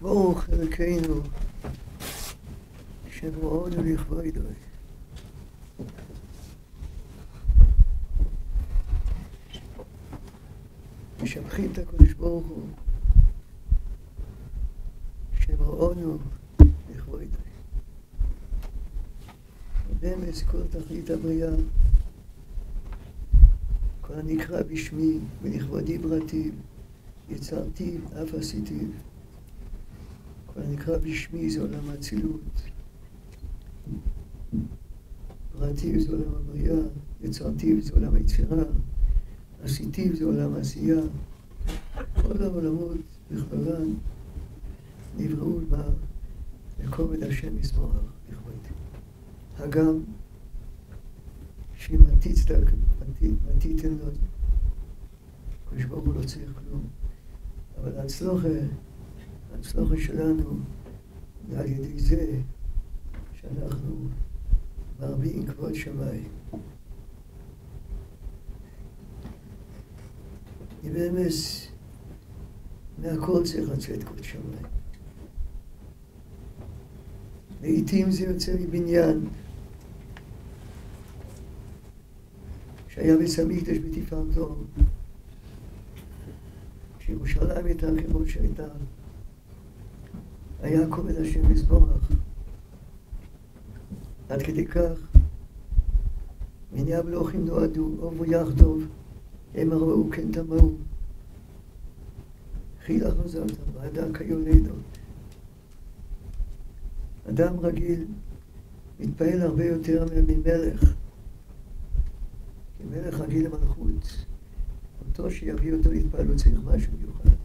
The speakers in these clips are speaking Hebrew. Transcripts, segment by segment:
ברוך אלוקינו, שבראנו לכבודו. משבחים את הקדוש ברוך הוא, שבראנו לכבודו. רמז כל תכלית הבריאה, כל הנקרא בשמי ולכבודי ברטיב, יצרתיו אף עשיתיו. כל הנקרא בשמי זה עולם האצילות. ברטיב זה עולם הבריאה, יצרתיו זה עולם היצירה, עשיתיו זה עולם העשייה. כל העולמות בכללן נבראו בה לכובד השם ישמח לכבוד. הגם שאם עתיד צדק, עתיד תן לו, הקדוש ברוך הוא לא צריך כלום. אבל ההצלוחה, ההצלוחה שלנו זה על ידי זה שאנחנו מרבים כבוד שמיים. באמת, מהכל צריך לצאת כבוד שמיים. לעיתים זה יוצא מבניין שהיה בית המקדש בתפארתו, כשירושלים הייתה כמו שהייתה, היה כובד השם מזבורך. עד כדי כך, מיני הבלוכים נועדו, אובו יחדוב, הם הראו כן תמהו. חילך נוזלת, ועדה כיולדות. אדם רגיל מתפעל הרבה יותר ממלך. כי מלך רגיל למלכות. אותו שיביא אותו להתפעל, הוא צריך משהו מיוחד.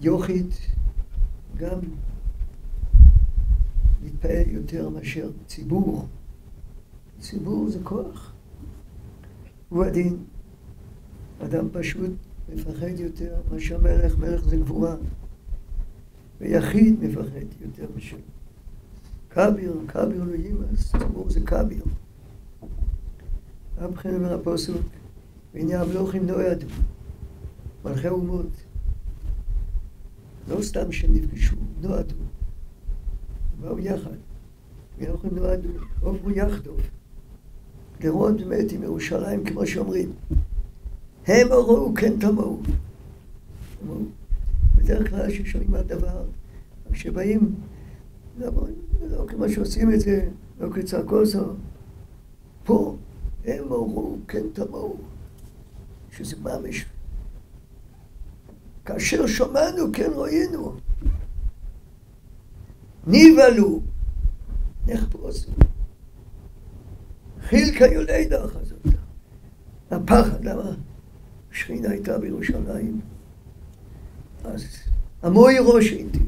יוכית גם מתפעל יותר מאשר ציבור. ציבור זה כוח. הוא הדין. אדם פשוט מפחד יותר מאשר מלך, מלך זה גבורה. ויחיד מפחד יותר משל. כביר, כביר לא יימאס, ציבור זה כביר. אף כן אומר הפוסוק, והנה המלוכים לא ידעו, מלכי אומות. לא סתם שהם נפגשו, נועדו. באו יחד. והמלוכים נועדו, עוברו יחדו. לראות באמת עם ירושלים, כמו שאומרים. הם הוראו כן תמהו. בדרך כלל כששומעים הדבר, כשבאים, לא, לא כמו שעושים את זה, לא כצעקוסו, פה הם הורו כן תמהו, שזה ממש. כאשר שמענו כן ראינו. נבהלו, נחפושו. חילקה יולדה חזות. הפחד, למה? שכינה הייתה בירושלים. אז המוי ראש אינטיל.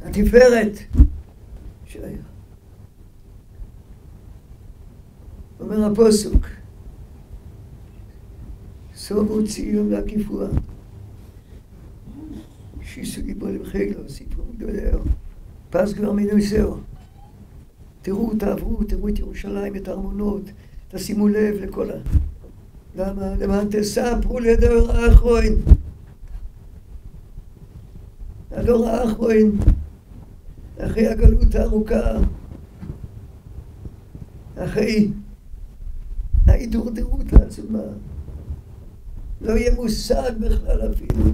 התפארת של העיר. אומר הפוסוק, סובו ציון והקיפוה, שיסו ליבו לבחילו, סיפור גדולר, פס כבר מנוסר. תראו, תעברו, תראו את ירושלים, את הארמונות, תשימו לב לכל ה... למה? למען תספרו לדור האחרון. הדור האחרון, אחרי הגלות הארוכה, אחרי ההידרדרות העצומה, לא יהיה מושג בכלל אפילו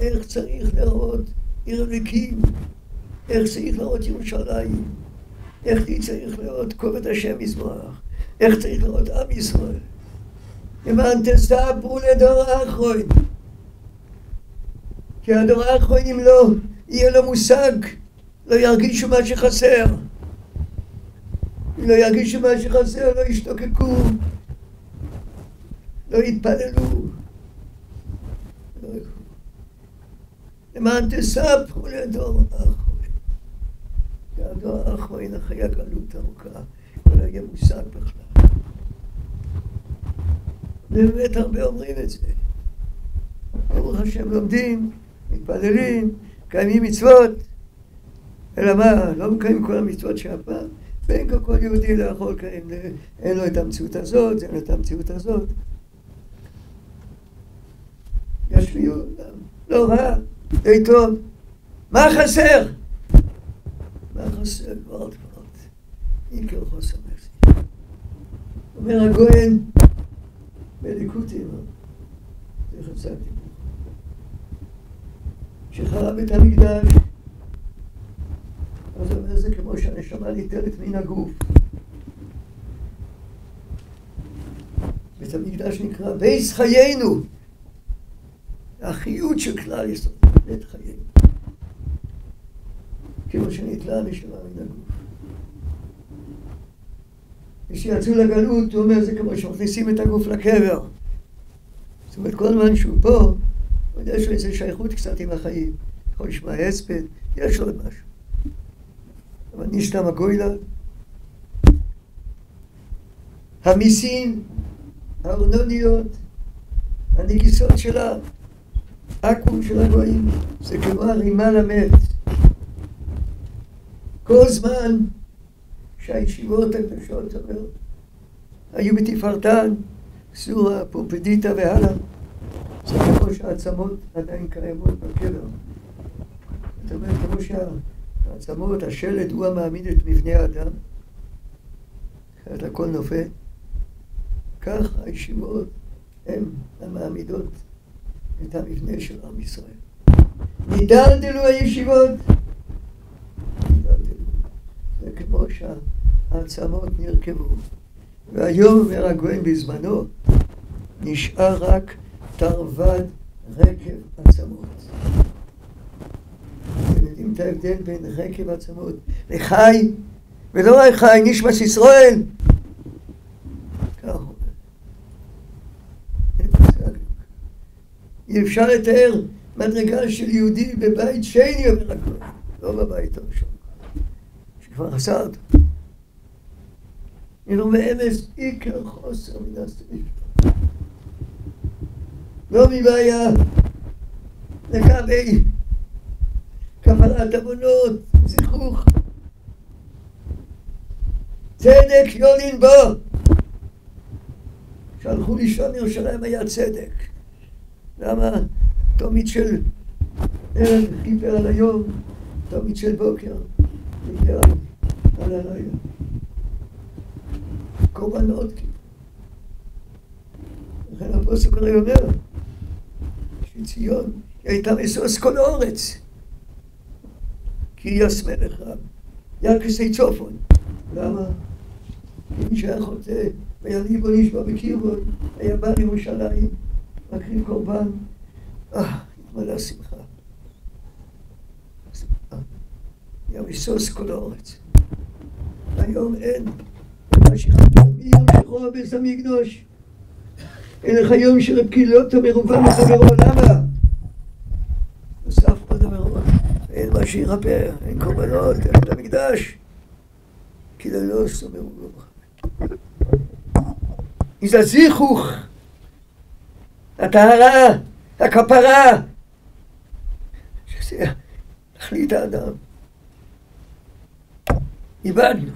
איך צריך לראות עיר אלוקים, איך צריך לראות ירושלים, איך צריך לראות כובד השם יזמח, איך צריך לראות עם ישראל. למען תספרו לדור האחרון. כי הדור האחרון אם לא יהיה לו מושג, לא ירגישו מה שחסר. אם לא ירגישו מה שחסר, לא ישתוקקו, לא יתפללו. לא למען תספרו לדור האחרון. הדור האחרון אחרי הגלות הארוכה, לא יהיה מושג בכלל. באמת הרבה אומרים את זה. ברוך השם לומדים, מתפללים, קיימים מצוות, אלא מה, לא מקיימים כל המצוות שהפעם, ואין כל כל יהודי לא יכול לקיים, אין לו את המציאות הזאת, אין לו את המציאות הזאת. יש לי לא רע, טוב. מה חסר? מה חסר כבר דברות? עיקר חוסר מרסי. אומר הגויין בליקוטי, זה חצה דיבור. שחרב את המקדש, אז אומר זה כמו שהנשמה ניטלת מן הגוף. בית המקדש נקרא בייס חיינו. החיות של כלל יסוד, בית חיינו. כמו שנתלה המשנה מן הגוף. כשיצאו לגלות, הוא אומר, זה כמו שמכניסים את הגוף לקבר. זאת אומרת, כל זמן שהוא פה, הוא יודע שיש לו איזו שייכות קצת עם החיים. יכול לשמוע הספד, יש לו עוד משהו. אבל נשתם הגוילה. המיסים, הארנוניות, הנגיסות שלה, עכו"ם של הגויים, זה כמו הרימה למת. כל זמן שהישיבות הקדושות היו בתפארתן, סורה, פורפדיטה והלאה. זה כמו שהעצמות עדיין קיימות בקבר. זאת אומרת, כמו שהעצמות, השלד הוא המעמיד את מבנה האדם, אחרת הכל נופל. כך הישיבות הן המעמידות את המבנה של עם ישראל. נידלדלו הישיבות, נידלדלו. זה כמו שהעצמות נרכבו. והיום, אומר הגויים בזמנו, נשאר רק תרווד רקב עצמות. אתם יודעים את ההבדל בין רקב עצמות לחי, ולא רק חי, נשמס ישראל. אי אפשר לתאר מדרגה של יהודי בבית שני, אומר הכהן, לא בבית הראשון, שכבר עשה אותו. אילו מאמס עיקר חוסר מן. לא מבעיה לגבי קבלת עוונות, זיכוך. צדק יולין בו. שהלכו לישון ירושלים היה צדק. למה תומית של ערב דיבר על היום, תומית של בוקר דיבר על הלילה. קורבנות כאילו. לכן הפוסק הרי אומר שציון הייתה משוש כל האורץ כי יס מלך רב ירקסי צופון למה? כי מי שהיה חוטא ויריבו נשבע בקרבון היה בא לירושלים מקריב קורבן אה, התמלא שמחה היה משוש כל האורץ היום אין יום שחור בית המקדוש. אין לך יום של הפקילות המרובה מחברו, למה? נוסף עוד המרובה. אין מה שירפא, אין קורבנות, אין את המקדש. כי זה לא עושה מרובה. זה זיכוך, הטהרה, הכפרה, שזה תכלית האדם. איבדנו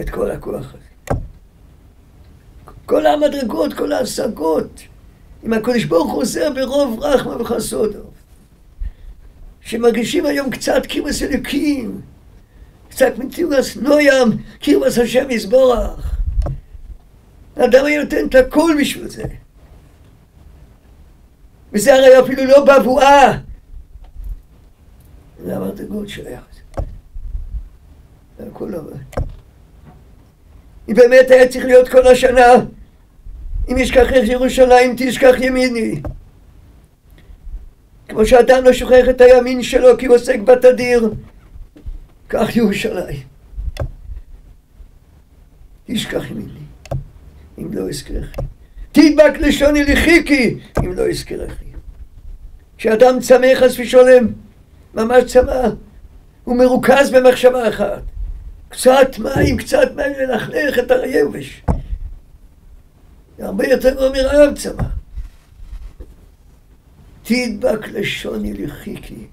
את כל הכוח הזה. כל המדרגות, כל ההשגות, אם הקדוש ברוך הוא עוזר ברוב רחמה וחסודו, שמרגישים היום קצת קירבס אלוקים, קצת מטירס נוים, קירבס השם יסבורך. האדם היה נותן את הכל בשביל זה. וזה הרי אפילו לא בבואה. זה המדרגות שייך. זה הכל. אם באמת היה צריך להיות כל השנה אם ישכחך ירושלים תשכח ימיני כמו שאדם לא שוכח את הימין שלו כי הוא עוסק בתדיר כך ירושלים תשכח ימיני אם לא אזכרכי תדבק לשוני לחיכי אם לא אזכרכי כשאדם צמא חס ושולם ממש צמא הוא מרוכז במחשבה אחת קצת מים, קצת מים ללכלך את היבש. זה הרבה יותר מרעב צמא. תדבק לשוני לחיקי.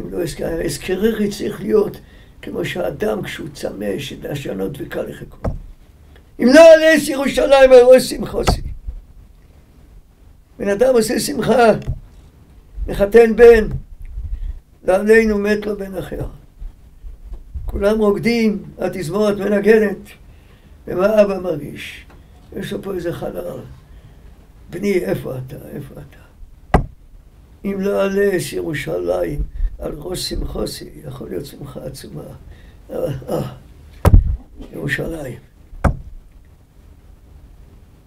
אם לא אזכר, אזכררי צריך להיות כמו שהאדם כשהוא צמא, שדשנות וקל לחכו. אם לא עלס ירושלים הראש שמחוסי. בן אדם עושה שמחה, מחתן בן, לעלינו מת לו בן אחר. כולם רוקדים, התזמורת מנגנת, ומה אבא מרגיש? יש לו פה איזה חלל. בני, איפה אתה? איפה אתה? אם לא עלס ירושלים על ראש שמחוסי, יכול להיות שמחה עצומה. אה, אה, ירושלים.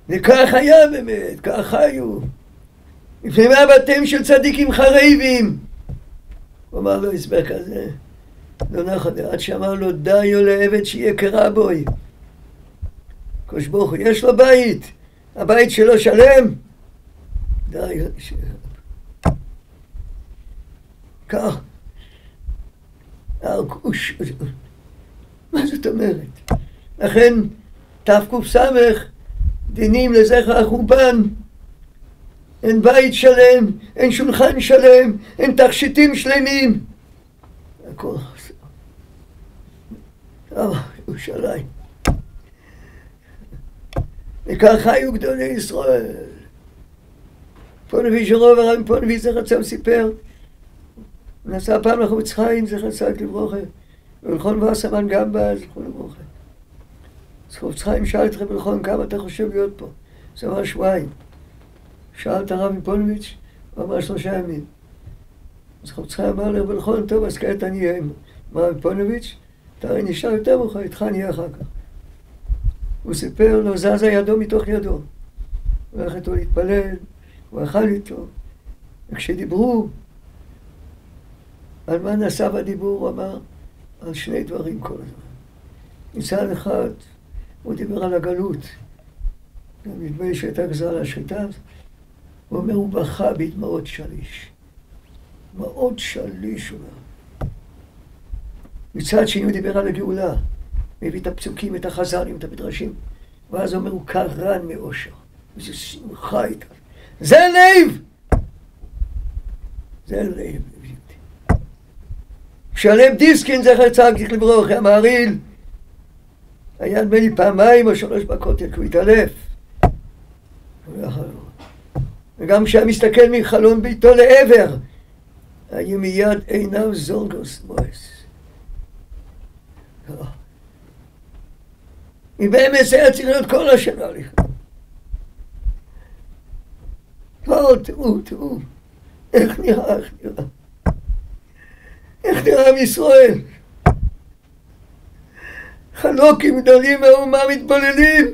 וכך היה באמת, כך חיו. לפני מה בתים של צדיקים חרבים. הוא אמר לו הסבר כזה, לא נכון, עד שאמר לו די או לעבד שיהיה כרבוי. קדוש ברוך הוא, יש לו בית, הבית שלו שלם. די, כך, הרכוש, מה זאת אומרת? לכן תק"ס דינים לזכר החורבן אין בית שלם, אין שולחן שלם, אין תכשיטים שלמים. הכל. למה? ירושלים. וכך חיו גדולי ישראל. פונבי שרוב הרבי פונבי זכר צם סיפר, נסע פעם לחוץ חיים, זכר צדיק לברוכה, ולכון וסמן גם בא, זכרו לברוכה. אז חוץ חיים שאל את רבי לכון כמה אתה חושב להיות פה? זה אמר שבועיים. שאל את הרב מפונביץ', הוא אמר שלושה ימים. אז חוץ חיים אמר לרבי לכון, טוב, אז כעת אני אהיה עם הרב מפונביץ', אתה הרי נשאר יותר מאוחר, איתך נהיה אחר כך. הוא סיפר לו, זזה ידו מתוך ידו. הוא הולך איתו להתפלל, הוא אכל איתו. וכשדיברו על מה נעשה בדיבור, הוא אמר על שני דברים כל הזמן. מצד אחד, הוא דיבר על הגלות. נדמה לי שהייתה גזרה השחיטה. הוא אומר, הוא בכה בדמעות שליש. דמעות שליש, הוא אומר. מצד שני הוא דיבר על הגאולה. מביא את הפסוקים, את החז"לים, את המדרשים. ואז הוא אומר, הוא קרן מאושר. איזה שמחה איתה. זה לב! זה לב. שלם דיסקין זכר צדיק לברוך, המעריל. היה נדמה לי פעמיים או שלוש בכותל, כי הוא התעלף. וגם כשהיה מסתכל מחלון ביתו לעבר, היו מיד עיניו זורגוס מויס. מבאמס היה צריך להיות כל השנה לכאן. לא, תראו, תראו, איך נראה, איך נראה. איך נראה עם ישראל? חלוקים גדולים מהאומה מתבוללים.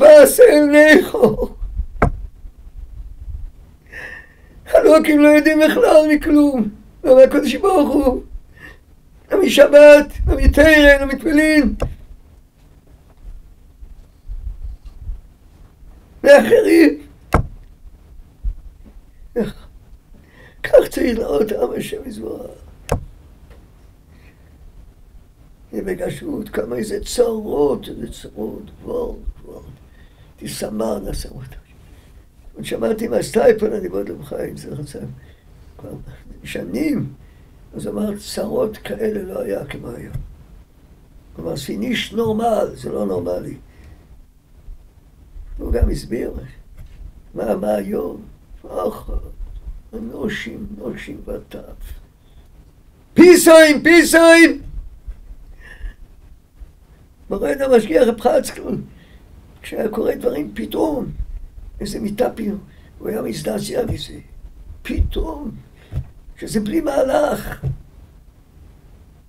ועשה לכו. חלוקים לא יודעים בכלל מכלום. לא מהקדוש ברוך הוא. לא משבת, לא מתרא, לא מתפילין. ואחרים. כך צריך לראות עם השם יזברך. בגשרות, כמה איזה צרות, איזה צרות, וואו, וואו. תסמר נסרות. עוד שמעתי מהסטייפל, אני מאוד לא חיים, זה רצה כבר שנים. אז אמר, צרות כאלה לא היה כמו היום. כלומר, סיניש נורמל, זה לא נורמלי. הוא גם הסביר מה, מה היום. אחר, נושים, נושים וטף. פיסויים, פיסויים! מורד המשגיח רב חצקלון, כשהיה קורה דברים פתאום, איזה מיטה פתאום, הוא היה מזדעזע מזה. פתאום, שזה בלי מהלך.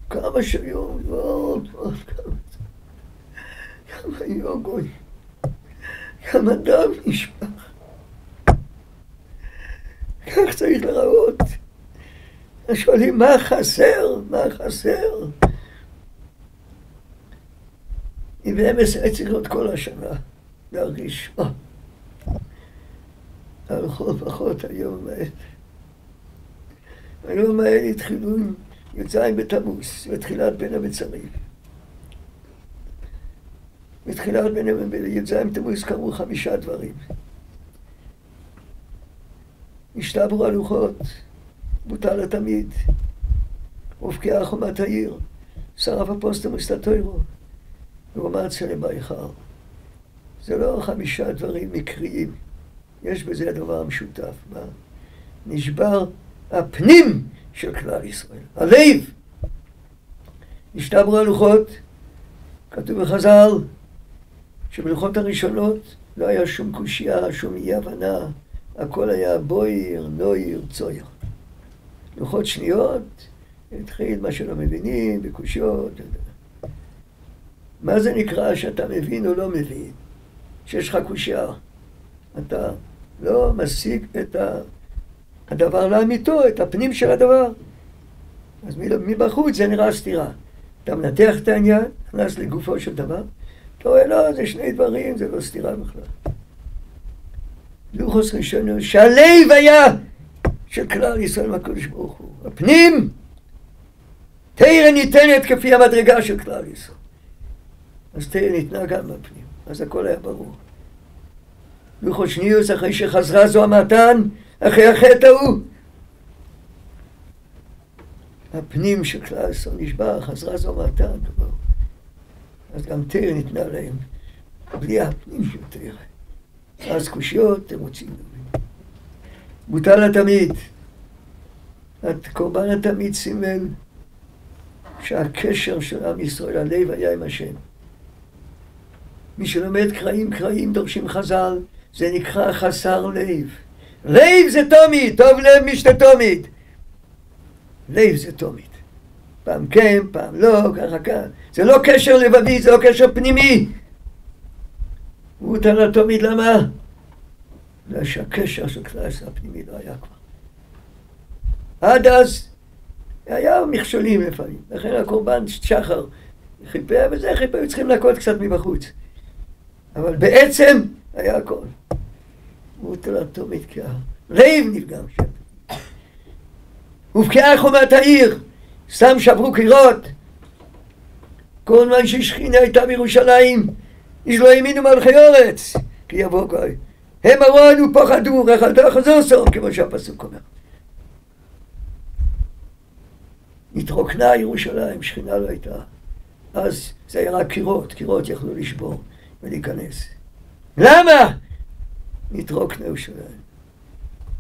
כמה שיום, ועוד ועוד כמה. כמה יוגוי. כמה דם נשפך. כך צריך לראות. שואלים מה חסר? מה חסר? אם באמס היה צריך להיות כל השנה, להרגיש, מה? הלכות פחות היום האלה. היום האלה התחילו עם י"ז בתמוז, בתחילת בין המצרים. בתחילת בין י"ז בתמוז קרו חמישה דברים. השתברו הלוחות, בוטל התמיד, הובקעה חומת העיר, שרף הפוסטום הסטטוירו. צלם באיכר. זה לא חמישה דברים מקריים, יש בזה הדבר המשותף. מה? נשבר הפנים של כלל ישראל, הלב. נשתברו הלוחות, כתוב בחז"ל, שבלוחות הראשונות לא היה שום קושייה, שום אי הבנה, הכל היה בויר, נויר, צויר. לוחות שניות, התחיל מה שלא מבינים, בקושיות. מה זה נקרא שאתה מבין או לא מבין? שיש לך קושייה. אתה לא משיג את הדבר לאמיתו, את הפנים של הדבר. אז מבחוץ זה נראה סתירה. אתה מנתח את העניין, נכנס לגופו של דבר, אתה רואה, לא, זה שני דברים, זה לא סתירה בכלל. לוחוס ראשון, שהלב היה של כלל ישראל מהקדוש ברוך הוא. הפנים, תרא ניתנת כפי המדרגה של כלל ישראל. אז תרא ניתנה גם בפנים, אז הכל היה ברור. לוחות שניוס אחרי שחזרה זו המתן, אחרי החטא ההוא. הפנים של ישראל נשבר, חזרה זו המתן. אז גם תרא ניתנה להם, בלי הפנים תרא. אז קושיות, תירוצים. בוטל התמיד. קורבן התמיד סימל שהקשר של עם ישראל, הלב היה עם השם. מי שלומד קראים קראים דורשים חז"ל, זה נקרא חסר לב. לב זה תומית, טוב לב משתה תומית. לב זה תומית. פעם כן, פעם לא, ככה כאן. זה לא קשר לבבי, זה לא קשר פנימי. הוא טענה תמיד למה? בגלל שהקשר של כלל הפנימי לא היה כבר. עד אז היה מכשולים לפעמים, לכן הקורבן שחר חיפה וזה חיפה, היו צריכים להכות קצת מבחוץ. אבל בעצם היה הכל. הוא תולדתו מתקעה. לב נפגם שם. הובקעה חומת העיר, סתם שברו קירות. כל זמן ששכינה הייתה בירושלים, איש לא האמינו מלכי אורץ, כי יבוא גוי. הם ארון ופחדו, רחלתו חזור סוף, כמו שהפסוק אומר. התרוקנה ירושלים, שכינה לא הייתה. אז זה היה רק קירות, קירות יכלו לשבור ולהיכנס. למה? נתרוקנה ירושלים.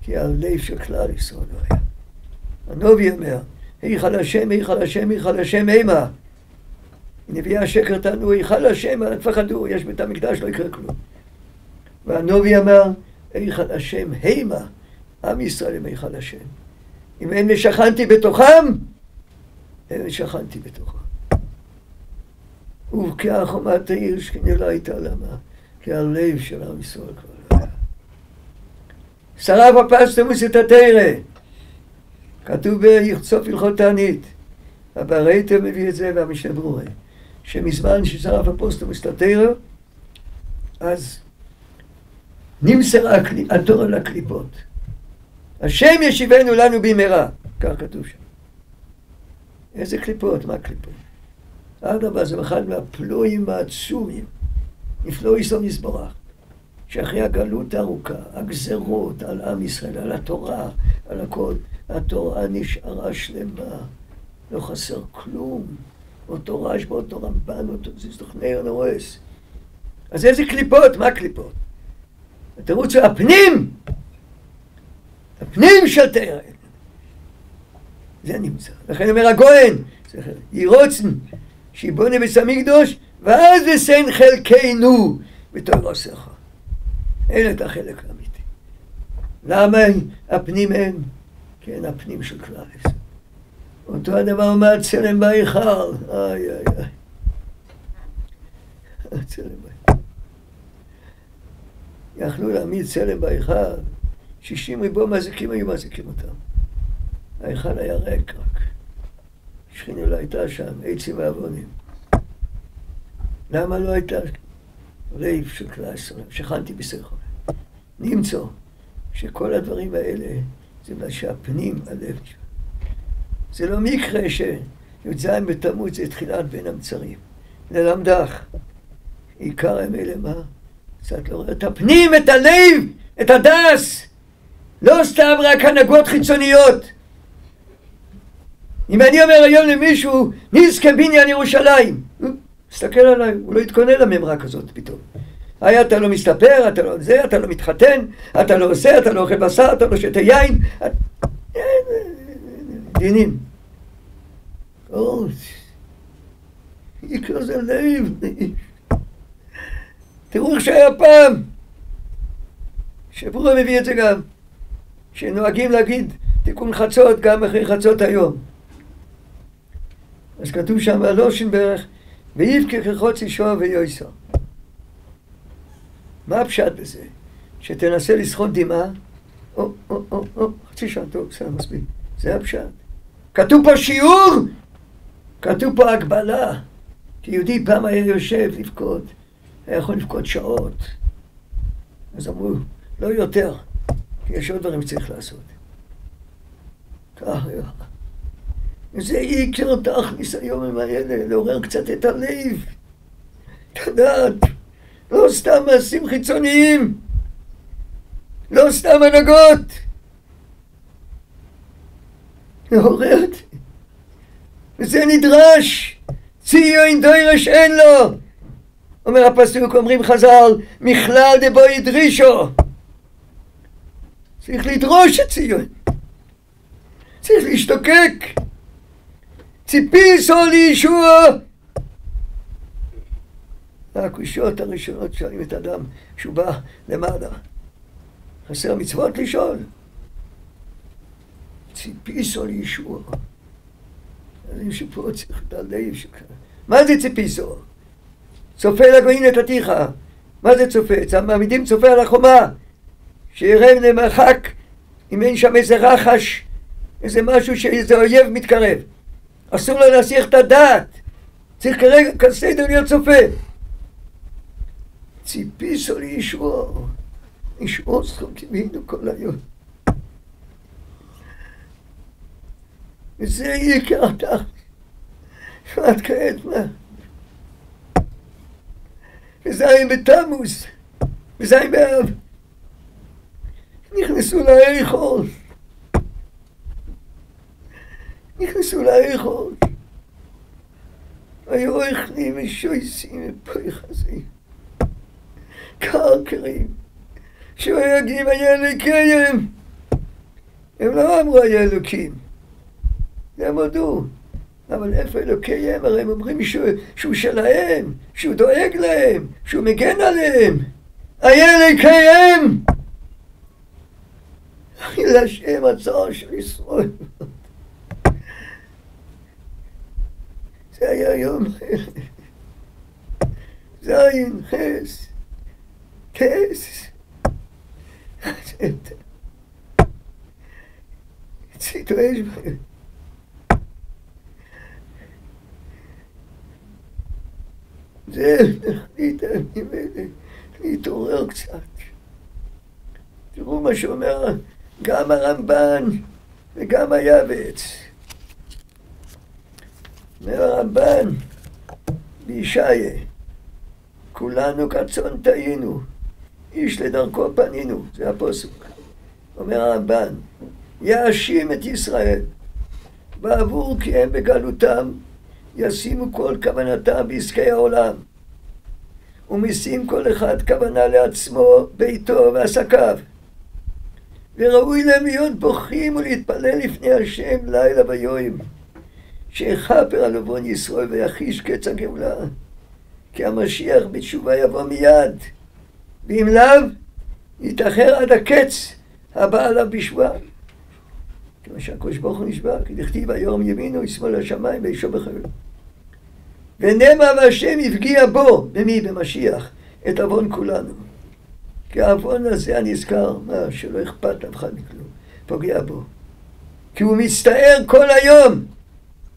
כי הלב של כלל ישראל לא היה. הנובי אומר, היכל השם, היכל השם, היכל השם אימה. נביאי השקר טענו, היכל השם, אל תפחדו, יש בית המקדש, לא יקרה כלום. והנובי אמר, היכל השם הימה, עם ישראל הם היכל השם. אם אין ושכנתי בתוכם, אין ושכנתי בתוכם. ובקעה חומת העיר שכנה לא הייתה למה? כי הלב של עם ישראל כבר לא היה. שרף הפסטמוס את התרא. כתוב ביחצוף הלכות תענית. הברייתא מביא את זה והמשנה ברורה. שמזמן ששרף הפוסטמוס את התרא, אז נמסרה התורה לקליפות. השם ישיבנו לנו במהרה, כך כתוב שם. איזה קליפות? מה קליפות? אדרבה, זה אחד מהפלואים העצומים. נפלאו איסו מזברך. שאחרי הגלות הארוכה, הגזרות על עם ישראל, על התורה, על הכל, התורה נשארה שלמה, לא חסר כלום. אותו רעש באותו רמב"ן, אותו זיזדוכנר נורס. אז איזה קליפות? מה קליפות? התירוץ של הפנים, הפנים של תרא. זה נמצא. לכן אומר הגויין, ירוצן, שיבונה בסמיקדוש, ואז וסן חלקנו בתור עושך. אין את החלק האמיתי. למה הפנים אין? כן, הפנים של כלל ישראל. אותו הדבר אומר צלם בהיכל, איי איי איי. צלם בהיכל. יכלו להעמיד צלם בהיכל, שישים ריבו מזיקים היו מזיקים אותם. ההיכל היה ריק רק. שכינה לא הייתה שם, עצים ועוונים. למה לא הייתה ריב של ישראל? שכנתי בסכר. נמצוא שכל הדברים האלה זה מה שהפנים, הלב שלו. זה לא מקרה שי"ז בתמוז זה תחילת בין המצרים. ללמדך. עיקר אלה מה? קצת לא רואה את הפנים, את הלב, את הדס. לא סתם רק הנהגות חיצוניות. אם אני אומר היום למישהו, נזכה בניין ירושלים, תסתכל עליי, הוא לא יתכונן לממרה כזאת פתאום. היה אתה לא מסתפר, אתה לא זה, אתה לא מתחתן, אתה לא עושה, אתה לא אוכל בשר, אתה לא שותה יין. דינים. יקרא זה לב. תראו איך שהיה פעם. שפורה מביא את זה גם. שנוהגים להגיד תיקון חצות גם אחרי חצות היום. אז כתוב שם בלושן בערך, ויבכה כחוץ אישו ויועסו. מה הפשט בזה? שתנסה לסחוט דמעה? או, או, או, או, חצי שעה, טוב, בסדר, מספיק. זה הפשט. כתוב פה שיעור, כתוב פה הגבלה. כי יהודי פעם היה יושב לבכות, היה יכול לבכות שעות. אז אמרו, לא יותר, כי יש עוד דברים שצריך לעשות. ככה, זה יקר תכניס היום עם האלה, לעורר קצת את הלב. את הדעת. לא סתם מעשים חיצוניים. לא סתם הנהגות. לעורר את זה. וזה נדרש. ציון דוירש אין לו. אומר הפסוק, אומרים חז"ל, מכלל דבוי דרישו. צריך לדרוש את ציון. צריך להשתוקק. ציפיסו לישוע. הקושיות הראשונות שואלים את אדם כשהוא בא למעלה. חסר מצוות לשאול. ציפיסו לישוע. אז שפה צריך את הלב שלך. מה זה ציפיסו? צופה לגויים נתתיך. מה זה צופה? מעמידים צופה על החומה. שיראה למרחק אם אין שם איזה רחש, איזה משהו שאיזה אויב מתקרב. אסור לו להסיח את הדעת. צריך כרגע כסדר להיות צופה. ציפיסו. ישוע זכות קיווינו כל היום. וזה יהיה כעתך. ועד כעת מה? וזין בתמוז, וזין באב. נכנסו לאיכות. נכנסו לאיכות. היו אוכלים ושויסים חזים. קרקרים. שיגיעים היה אלוקים. הם לא אמרו היה אלוקים. הם הודו. אבל איפה אלוקיהם? הרי הם אומרים שהוא, שהוא שלהם, שהוא דואג להם, שהוא מגן עליהם. היה אלוקיהם! להשם הצער של ישראל. זה היה יום זין, חס, כס. הציתו אש. זה האלה, להתעורר קצת. תראו מה שאומר גם הרמב"ן וגם היעבץ. אומר הרמב"ן בישעיה, כולנו כצאן טעינו, איש לדרכו פנינו, זה הפוסק. אומר הרמב"ן, יאשים את ישראל, בעבור כי הם בגלותם ישימו כל כוונתם בעסקי העולם, ומשים כל אחד כוונה לעצמו, ביתו ועסקיו. וראוי להם להיות בוכים ולהתפלל לפני השם לילה ויום, שיכפר על עוון ישראל ויחיש קץ הגאולה, כי המשיח בתשובה יבוא מיד, ואם לאו, יתאחר עד הקץ הבא עליו בשבועה. כיוון שהקדוש ברוך הוא נשבע, כי דכתיב היום ימינו ישמאל השמיים וישוב בחיות. ונאמר והשם הפגיע בו, במי? במשיח, את עוון כולנו. כי העוון הזה הנזכר, מה, שלא אכפת לאף אחד מכלום, פוגע בו. כי הוא מצטער כל היום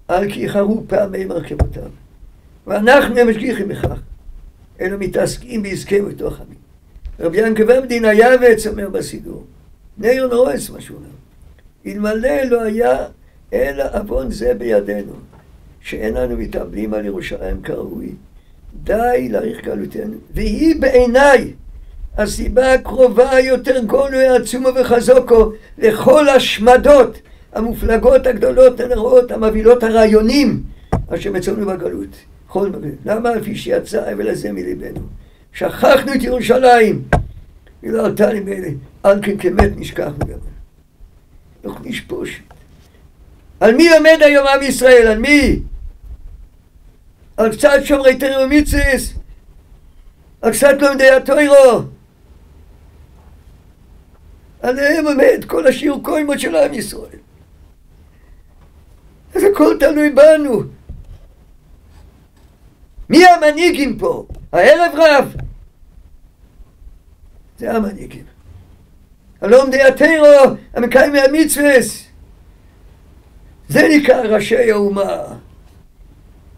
על כי יחרו פעמי מרכבותיו. ואנחנו משגיחים בכך, אלא מתעסקים בעסקי בתוך עמים. רבי ינקב עמדין היה ועץ אומר בסידור, נר נורס מה שהוא אומר. אלמלא לא היה אלא עוון זה בידינו. שאין אנו מתאבלים על ירושלים כראוי. די להאריך גלותנו. והיא בעיניי הסיבה הקרובה יותר גולו עצומו וחזוקו לכל השמדות המופלגות הגדולות הנראות המבהילות הרעיונים אשר מצאנו בגלות. כל מבין. למה לפי שיצא האבל הזה מליבנו? שכחנו את ירושלים. היא לא עלתה לי מאלה, על כן כמת נשכחנו גם. לא נשפוש. על מי עומד היום עם ישראל? על מי? על קצת שומרי תרם ומצווס? על קצת לומדי התוירו? עליהם עומד כל השיר קוימות של עם ישראל. אז הכל תלוי בנו. מי המנהיגים פה? הערב רב? זה המנהיגים. הלומדי הטרו, המקיימי המצווס. זה נקרא ראשי האומה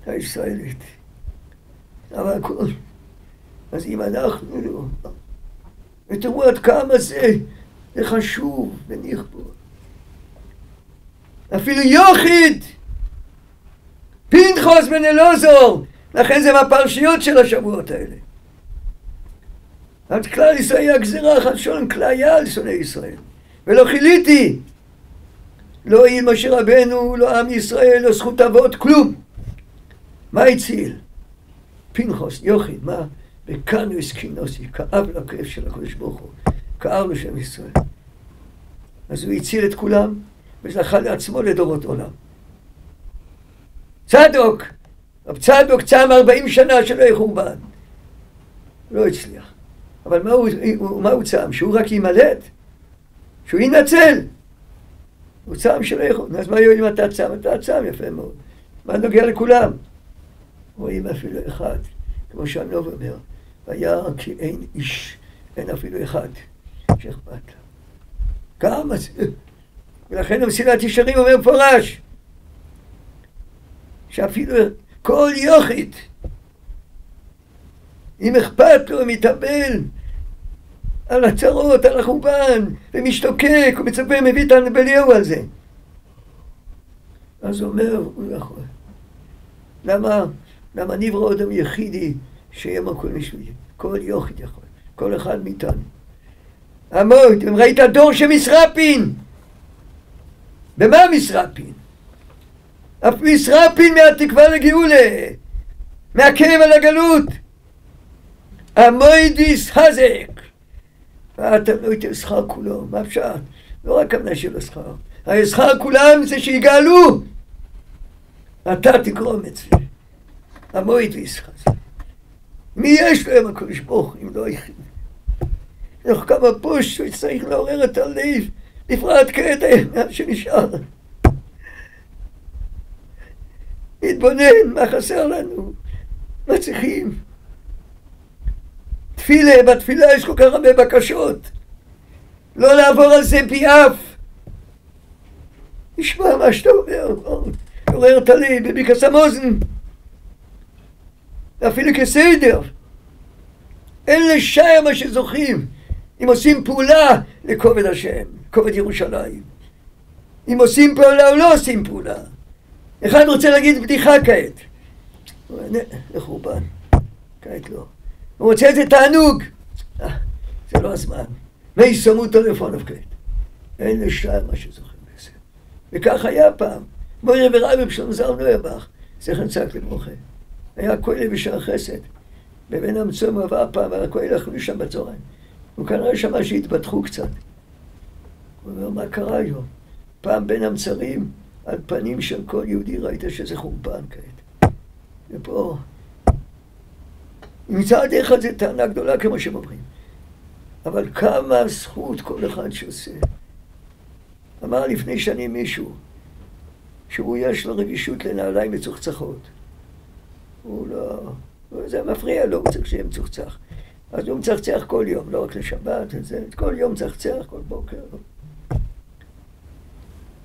הישראלית. אבל הכל. אז אם אנחנו לא... ותראו עד כמה זה, זה חשוב ונכבוד. אפילו יוחיד, פנחוס בן אלעזור, לכן זה מהפרשיות של השבועות האלה. עד כלל ישראל היא הגזירה אחת שולם כליה על שונאי ישראל. ולא חיליתי. לא יהיה משה רבנו, לא עם ישראל, לא זכות אבות, כלום. מה הציל? פנחוס, יוחיד, מה? וכאן הוא הסכינוסי, כאב לו הכאב של הקדוש ברוך הוא, כאב לו שם ישראל. אז הוא הציל את כולם, וזכה לעצמו לדורות עולם. צדוק, רב צדוק צם ארבעים שנה שלא יהיה חורבן. לא הצליח. אבל מה הוא, מה הוא צם? שהוא רק יימלט? שהוא ינצל? הוא צם שלא יכול. אז מה יהיה אם אתה צם? אתה צם יפה מאוד. מה נוגע לכולם? רואים אפילו אחד, כמו שהנוב אומר, היה כי אין איש, אין אפילו אחד שאכפת לה. כמה זה? ולכן המסילת ישרים אומר מפורש, שאפילו כל יוכית אם אכפת לו, מתאבל על הצרות, על החורבן, ומשתוקק, הוא מצפה, מביא את הנבליהו על זה. אז הוא אומר, הוא יכול. למה? למה נברא אדם יחידי שיהיה מקום לשביעי? כל יוכי יכול, כל אחד מאיתנו. עמוד, אם ראית דור שמסרפין, במה מסרפין? אף מסרפין מהתקווה לגאולה, מהכאב על הגלות. המוידיס חזק. לא ייתן שכר כולו, מה אפשר? לא רק המנה של השכר. השכר כולם זה שיגאלו. אתה תגרום את זה. המוידיס חזק. מי יש להם הקדוש ברוך אם לא יחיד? איך כמה פוש שהוא צריך לעורר את הלב, בפרט כעת הימים שנשאר. להתבונן מה חסר לנו, מה צריכים. תפילה, בתפילה יש כל כך הרבה בקשות. לא לעבור על זה פי אף. נשמע מה שאתה אומר, עורר את הלב בביקס המוזן. אפילו כסדר. אין לשער מה שזוכים אם עושים פעולה לכובד השם, כובד ירושלים. אם עושים פעולה או לא עושים פעולה. אחד רוצה להגיד בדיחה כעת. לחורבן, כעת לא. הוא רוצה איזה תענוג. אה, זה לא הזמן. מי שמו טלפון כעת. אין לשם מה שזוכרים בזה. וכך היה פעם. מוירי ורבי בשלום זר נויבך, זכר צעק לברוכה. היה כולל בשער חסד. בבין המצום עבר פעם, על הכולל אכלו שם בצהריים. הוא כנראה שמע שהתבטחו קצת. הוא אומר, מה קרה היום? פעם בין המצרים, על פנים של כל יהודי ראית שזה חורבן כעת. ופה מצד אחד זו טענה גדולה כמו שהם אומרים. אבל כמה זכות כל אחד שעושה. אמר לפני שנים מישהו שהוא יש לו רגישות לנעליים מצוחצחות. הוא לא... זה מפריע לו, הוא צריך שיהיה מצוחצח. אז הוא מצחצח כל יום, לא רק לשבת, זה, כל יום מצחצח, כל בוקר.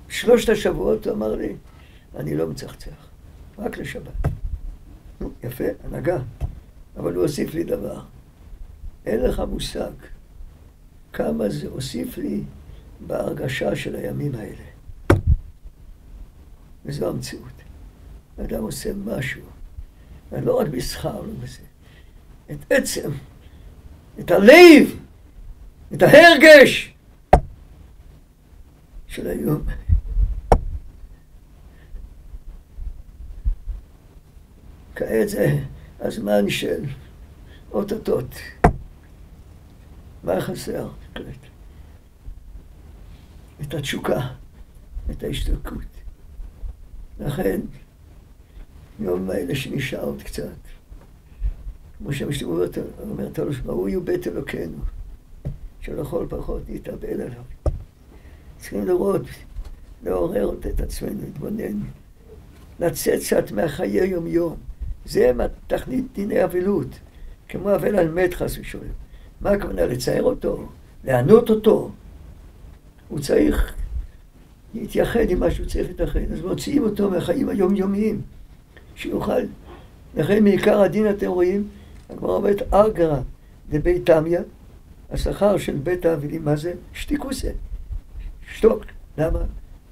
שלושת השבועות הוא אמר לי, אני לא מצחצח, רק לשבת. יפה, הנהגה. אבל הוא הוסיף לי דבר. אין לך מושג כמה זה הוסיף לי בהרגשה של הימים האלה. וזו המציאות. אדם עושה משהו, לא רק בשכר, לא. את עצם, את הלב, את ההרגש של היום. כעת זה הזמן של אותות. מה חסר? את התשוקה, את ההשתוקקות. לכן, יום האלה שנשאר עוד קצת. כמו שהמשתמעות אומר תלוש, ראוי הוא בית אלוקינו, שלכל פחות נתאבל עליו. צריכים לראות, לעורר את עצמנו, להתבונן, לצאת קצת מהחיי יום-יום. זה תכלית דיני אבלות, כמו אבל על מת חס ושלום. מה הכוונה? לצייר אותו? לענות אותו? הוא צריך להתייחד עם מה שהוא צריך להתאחד. אז מוציאים אותו מהחיים היומיומיים, שיוכל. לכן מעיקר הדין אתם רואים, הגמרא אומרת ארגרה דבית תמיה, השכר של בית האבלים, מה זה? שתיקוסה. שתוק. למה?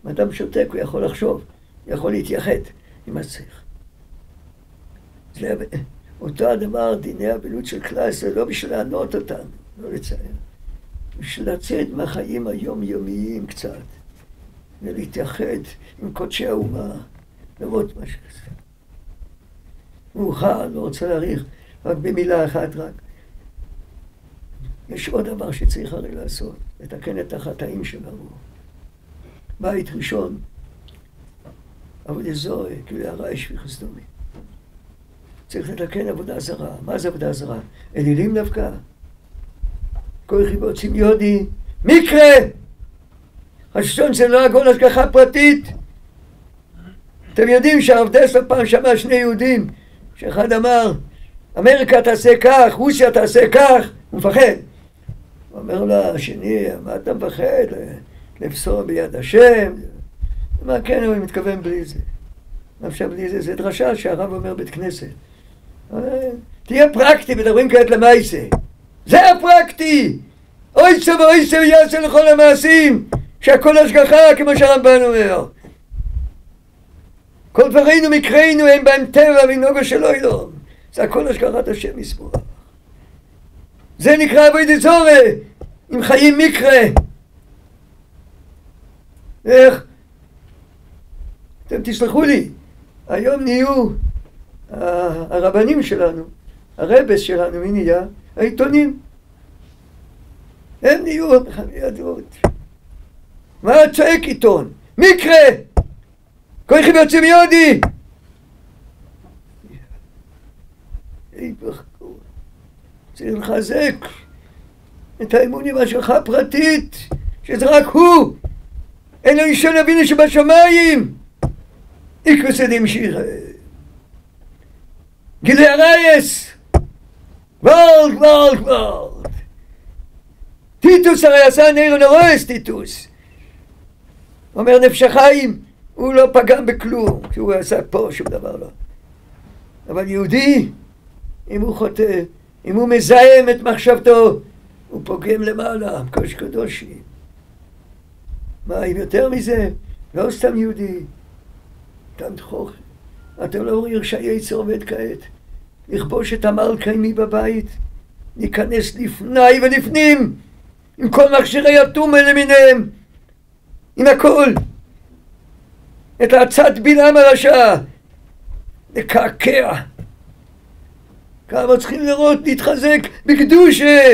אם אדם שותק הוא יכול לחשוב, יכול להתייחד עם הצריך. זה אותו הדבר, דיני אבלות של כלל זה לא בשביל לענות אותנו, לא לצייר. בשביל לצאת מהחיים היומיומיים קצת, ולהתייחד עם קודשי האומה, לראות מה שכזה. מאוחר, לא רוצה להאריך, רק במילה אחת רק. יש עוד דבר שצריך הרי לעשות, לתקן את החטאים שלנו. בית ראשון, עבודי זוהי, כאילו הרע יש וחסדומי. צריך לתקן עבודה זרה. מה זה עבודה זרה? אלילים דווקא. כל חיבות סימיודי, מקרה! השלטון זה לא הכל השגחה פרטית. אתם יודעים שהרב דסלר פעם שמע שני יהודים, שאחד אמר, אמריקה תעשה כך, רוסיה תעשה כך, הוא מפחד. אומר לשני, מה אתה מפחד? לבשור ביד השם? מה כן, הוא מתכוון בלי זה. עכשיו בלי זה, זה דרשה שהרב אומר בית כנסת. תהיה פרקטי, מדברים כעת למעשה. זה הפרקטי! אוי צו ואוי צו יעשה לכל המעשים, שהכל השגחה, כמו שהרמב"ן אומר. כל דברינו מקראינו הם בהם טבע ונוגו של אוילום. זה הכל השגחת השם יסבורה. זה נקרא אבוי דזורי, עם חיים מקרה. איך? אתם תסלחו לי, היום נהיו הרבנים שלנו, הרבס שלנו, מי נהיה? העיתונים. הם נהיו יהדות. מה צועק עיתון? מקרה! כל יחיד יוצא מיודי! צריך לחזק את האמון עם השגחה פרטית, שזה רק הוא! אין לו אישה אבינו שבשמיים! איקוס שירה. גילי הרייס! גוולד, גוולד, גוולד! טיטוס הרי עשה נר נורס טיטוס! אומר נפש החיים, הוא לא פגם בכלום, כי הוא עשה פה שום דבר לא. אבל יהודי, אם הוא חוטא, אם הוא מזהם את מחשבתו, הוא פוגם למעלה, קודש קדושי. מה, אם יותר מזה? לא סתם יהודי, תם תכוך. אתם לא רואים רשעי יצר עובד כעת. לכבוש את המלכה עמי בבית, ניכנס לפני ולפנים, עם כל מכשירי הטומא למיניהם, עם הכל. את עצת בלעם הרשע, לקעקע. כמה צריכים לראות, להתחזק בקדושה.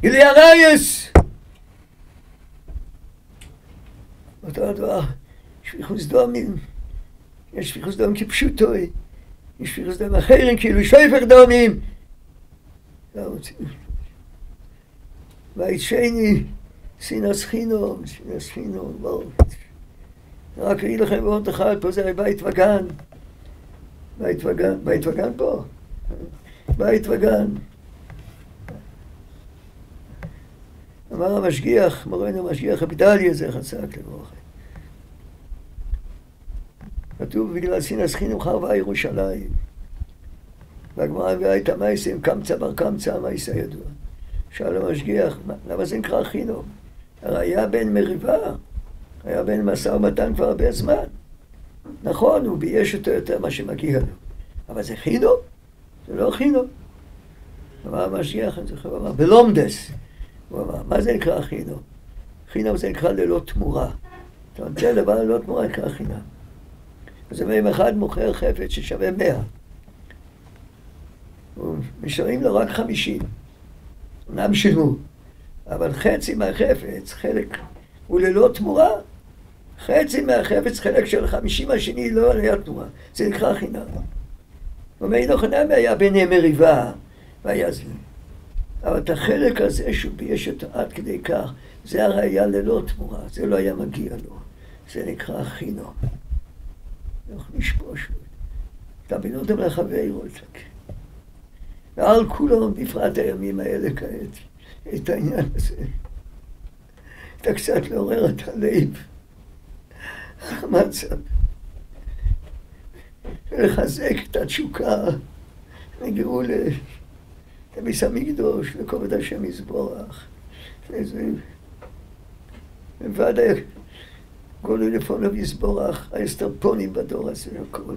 גילי הרייס. אותו הדבר, שפיכוס דומים. יש שפיכוס דומים כפשוטוי. יש שפיכוס דומים אחרים, כאילו שויפר דומים. בית שני, סינס חינום, סינס חינום, בואו. רק אגיד לכם עוד אחד, פה זה בית וגן. בית וגן, בית וגן פה. בית וגן. אמר המשגיח, מורנו המשגיח, אבידליה זה חצק לברוכה. כתוב בגלל סינס חינום חרבה ירושלים. והגמרא מביאה את המייסים, קמצא בר קמצא המייסה ידוע. שאל המשגיח, למה זה נקרא חינום? הרי היה בן מריבה, היה בן משא ומתן כבר הרבה זמן. נכון, הוא בייש אותו יותר מה שמגיע לו. אבל זה חינום? זה לא חינום. אמר המשגיח, אני זוכר, אמר, בלומדס. הוא אמר, מה זה נקרא חינום? חינום זה נקרא ללא תמורה. אתה נותן לבעל ללא תמורה נקרא חינם. אז אם אחד מוכר חפץ ששווה מאה, נשארים לו רק חמישים. אמנם שילמו, אבל חצי מהחפץ, חלק, הוא ללא תמורה. חצי מהחפץ, חלק של חמישים השני לא היה תמורה. זה נקרא חינם. ומי לא חינם היה ביניהם מריבה, והיה זה. אבל את החלק הזה שהוא בייש אותו עד כדי כך, זה הרי היה ללא תמורה, זה לא היה מגיע לו. זה נקרא חינום. אנחנו נשפוש. תבינו אותם לחברו, ועל כולם, בפרט הימים האלה כעת, את העניין הזה. אתה קצת לעורר את הלב, המצב, ולחזק את התשוקה לגאולה, לביס המקדוש, לכובד השם יזבורך. וודאי גולו לפונו יזבורך, האסטרפונים בדור הזה, הכל.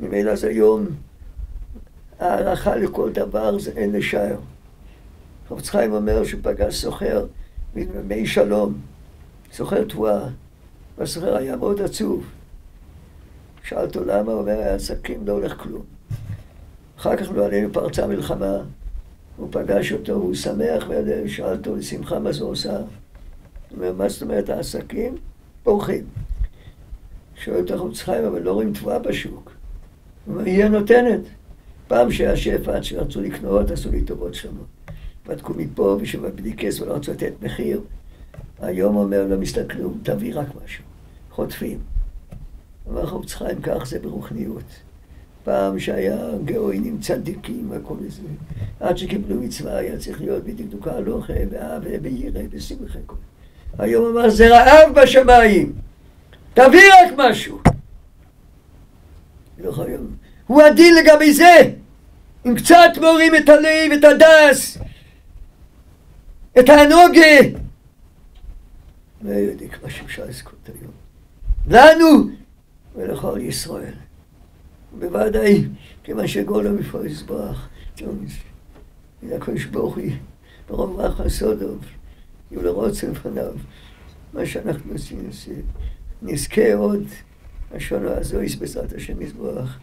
ממילא זה היום הערכה לכל דבר זה אין לשער. רב צחיים אומר שהוא פגש סוחר מי שלום, סוחר תבואה, והסוחר היה מאוד עצוב. שאל אותו למה, הוא אומר, העסקים לא הולך כלום. אחר כך לא עלינו פרצה מלחמה, הוא פגש אותו, הוא שמח, ושאל אותו, לשמחה מה זה עושה? הוא אומר, מה זאת אומרת, העסקים פורחים. שואל אותו רב צחיים, אבל לא רואים תבואה בשוק. הוא אומר, היא הנותנת. פעם שהיה שפע, עד שרצו לקנות, עשו לי טובות שלמות. בדקו מפה, בלי כסף ולא רצו לתת מחיר. היום אומר, לא מסתכלו, תביא רק משהו. חוטפים. אמר חוב צחיים, כך זה ברוחניות. פעם שהיה גאוינים צדיקים, הכל זה. עד שקיבלו מצווה, היה צריך להיות בדקדוקה הלוכה, באהבה, בירא, בשמחה. היום אמר, זה רעב בשמיים. תביא רק משהו. לא חייב. הוא הדין לגבי זה. אם קצת מורים את הלב, את הדס, את הנוגה. יודעים מה שאפשר לזכות היום. לנו ולכל ישראל. בוודאי, כיוון שגולה מפור יזבח, הקדוש ברוך הוא, ברוב רח הסודוב, יהיו לרוץ לפניו. מה שאנחנו עושים, נזכה עוד השנה הזו, בעזרת השם יזבח.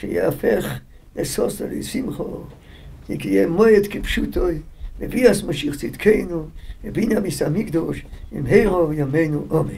שיהפך לסוסו לשמחו, כי יהיה מועד מביא אז משיח צדקנו, הבינה מסעמיק דוש, עם הירו ימינו עומד.